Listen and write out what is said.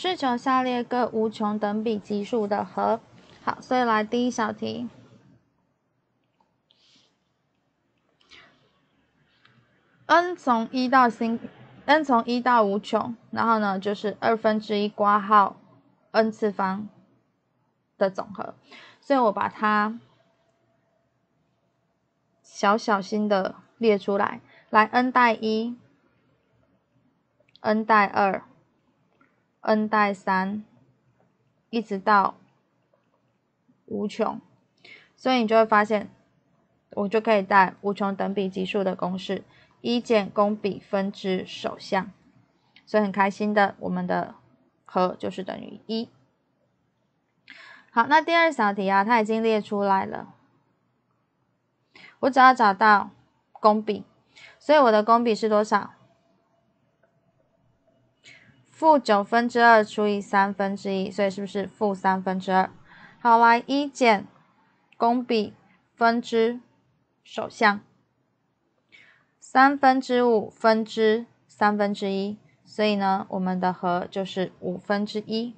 是求下列各无穷等比级数的和。好，所以来第一小题，n 从一到新，n 从一到无穷，然后呢就是二分之一括号 n 次方的总和，所以我把它小小心的列出来，来 n 带一，n 带二，n 带三，一直到。无穷，所以你就会发现，我就可以带无穷等比级数的公式，一减公比分之首项，所以很开心的，我们的和就是等于一。好，那第二小题啊，它已经列出来了，我只要找到公比，所以我的公比是多少？负九分之二除以三分之一，所以是不是负三分之二？好，来一减公比分之首项，三分之五分之三分之一，所以呢，我们的和就是五分之一。